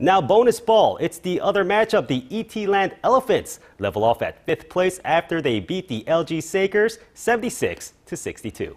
Now bonus ball, it's the other matchup. The ET Land Elephants level off at fifth place after they beat the LG Sakers 76 to 62.